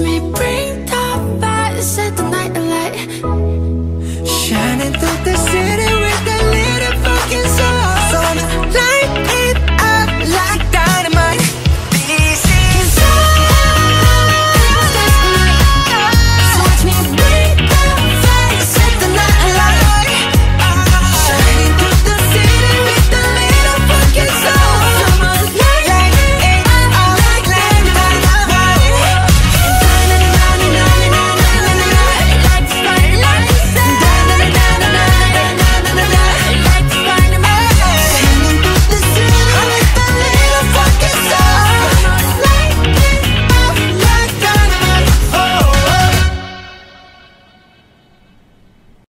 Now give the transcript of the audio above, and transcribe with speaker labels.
Speaker 1: me breathe